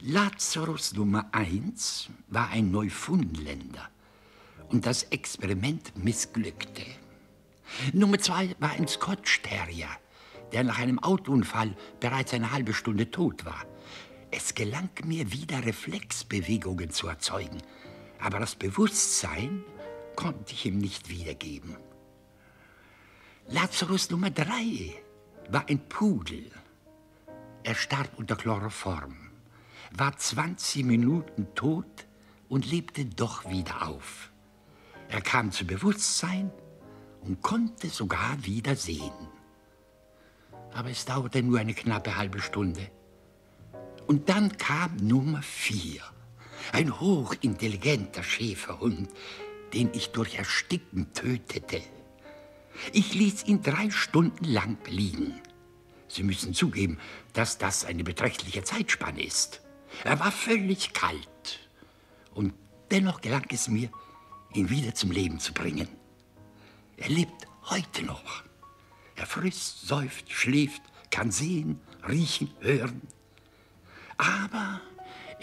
Lazarus Nummer 1 war ein Neufundländer und das Experiment missglückte. Nummer 2 war ein Scotch Terrier, der nach einem Autounfall bereits eine halbe Stunde tot war. Es gelang mir wieder Reflexbewegungen zu erzeugen, aber das Bewusstsein konnte ich ihm nicht wiedergeben. Lazarus Nummer 3 war ein Pudel. Er starb unter Chloroform, war 20 Minuten tot und lebte doch wieder auf. Er kam zu Bewusstsein und konnte sogar wieder sehen. Aber es dauerte nur eine knappe halbe Stunde. Und dann kam Nummer vier, ein hochintelligenter Schäferhund, den ich durch Ersticken tötete. Ich ließ ihn drei Stunden lang liegen. Sie müssen zugeben, dass das eine beträchtliche Zeitspanne ist. Er war völlig kalt. Und dennoch gelang es mir, ihn wieder zum Leben zu bringen. Er lebt heute noch. Er frisst, säuft, schläft, kann sehen, riechen, hören. Aber